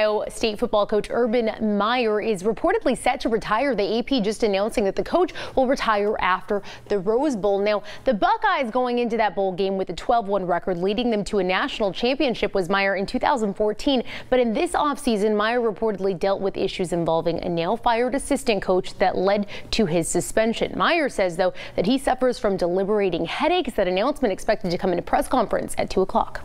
Ohio State football coach Urban Meyer is reportedly set to retire. The AP just announcing that the coach will retire after the Rose Bowl. Now, the Buckeyes going into that bowl game with a 12-1 record, leading them to a national championship was Meyer in 2014. But in this offseason, Meyer reportedly dealt with issues involving a now-fired assistant coach that led to his suspension. Meyer says, though, that he suffers from deliberating headaches. That announcement expected to come in a press conference at 2 o'clock.